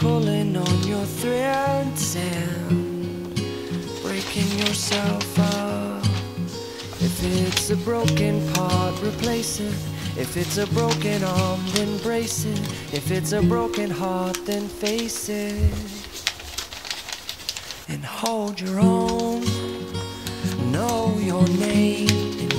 pulling on your threads and breaking yourself up. If it's a broken part, replace it. If it's a broken arm, then brace it. If it's a broken heart, then face it. And hold your own. Know your name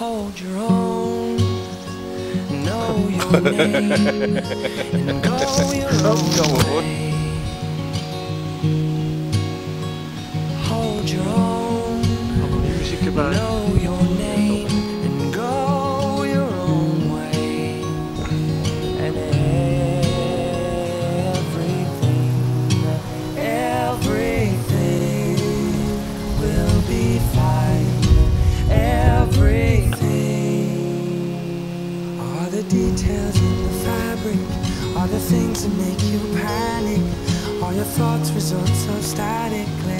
Hold your own. Know your name. and go your own way. Hold your own. Know results of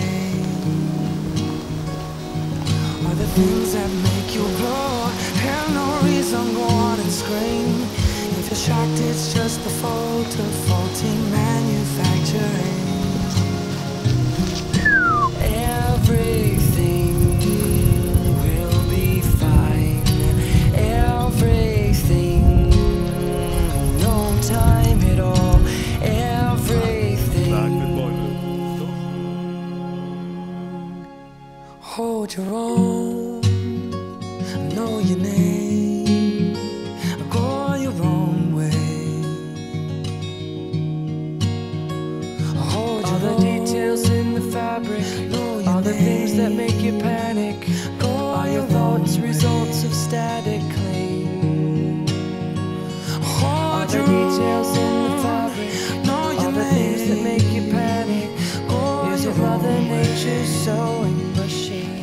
are the things that make you glow. Have no reason go on and scream. If you're shocked, it's just the fault of faulty manufacturing. Hold your own, know your name,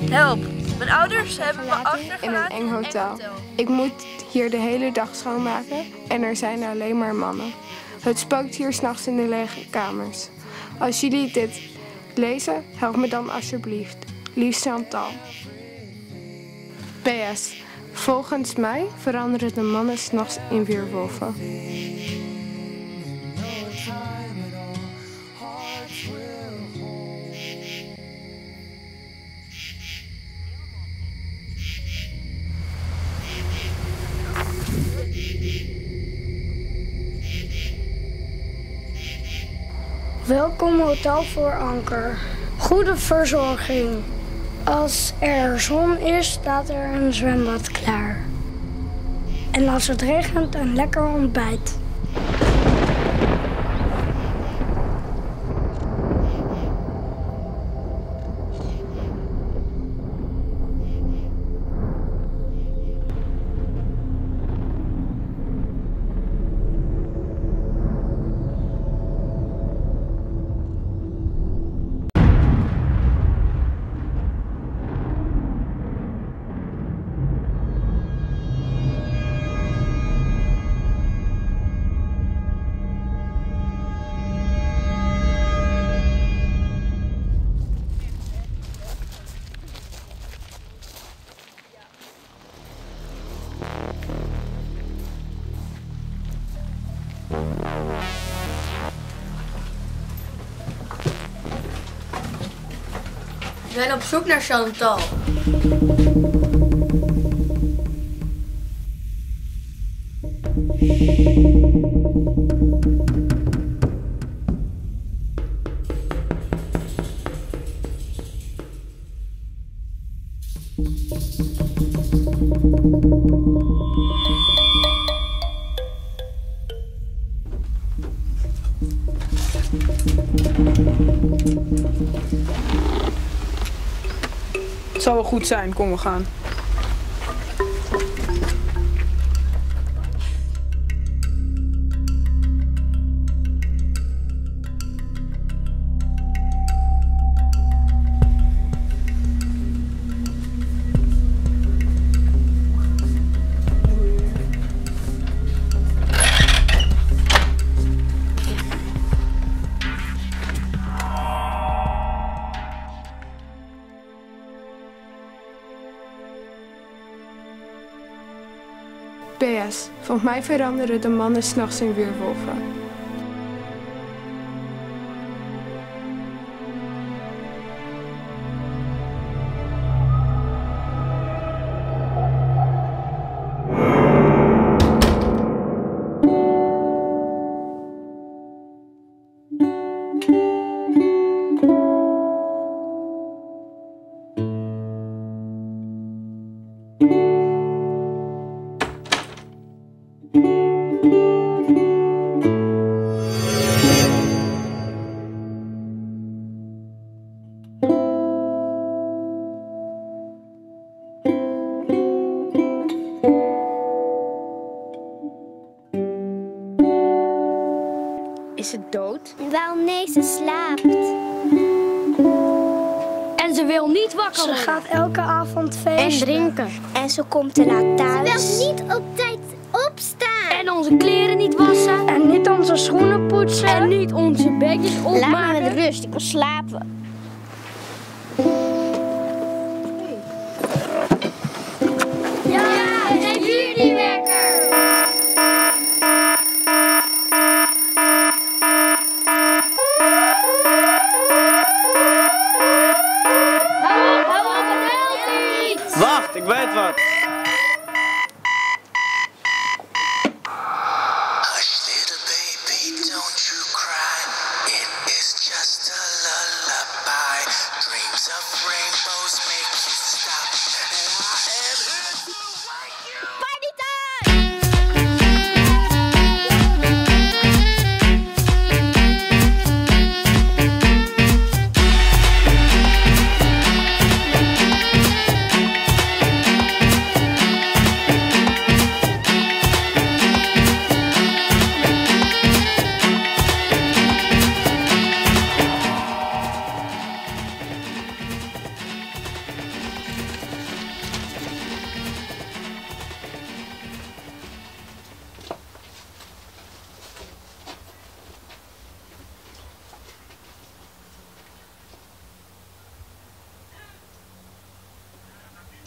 Help! Mijn ouders hebben me in een achtergelaten eng hotel. Ik moet hier de hele dag schoonmaken en er zijn alleen maar mannen. Het spookt hier s'nachts in de lege kamers. Als jullie dit lezen, help me dan alsjeblieft. Lief Chantal. PS. Volgens mij veranderen de mannen s'nachts in weerwolven. Welkom Hotel voor Anker. Goede verzorging. Als er zon is, staat er een zwembad klaar. En als het regent, een lekker ontbijt. We zijn op zoek naar Chantal. Zal wel goed zijn, kom we gaan. PS. Volgens mij veranderen de mannen s'nachts in weerwolven. Wel nee, ze slaapt. En ze wil niet wakker Ze worden. gaat elke avond En feesten. drinken. En ze komt te laat thuis. Wil niet op tijd opstaan. En onze kleren niet wassen. En niet onze schoenen poetsen. En niet onze bedjes Laat me opmaken. met rust, ik wil slapen.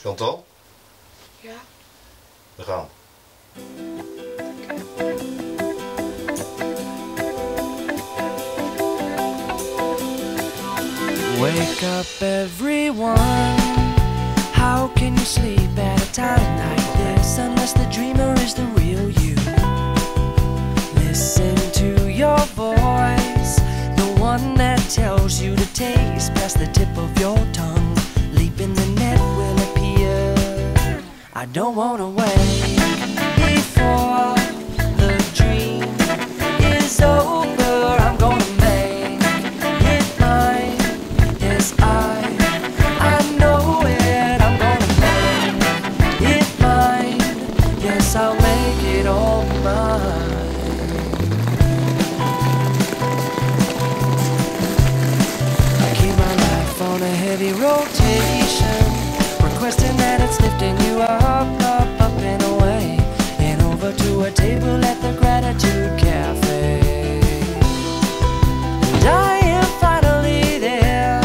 Chantal? Ja? We gaan. Wake up, everyone. How can you sleep at a time like this unless the dreamer is the real you? Listen to your voice, heavy rotation, requesting that it's lifting you up, up, up and away, and over to a table at the Gratitude Cafe. And I am finally there,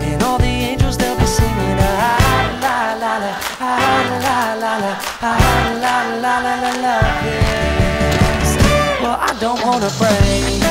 and all the angels they'll be singing ah la la la, ah la la la, ah la la la la la, yes. Well, I don't wanna break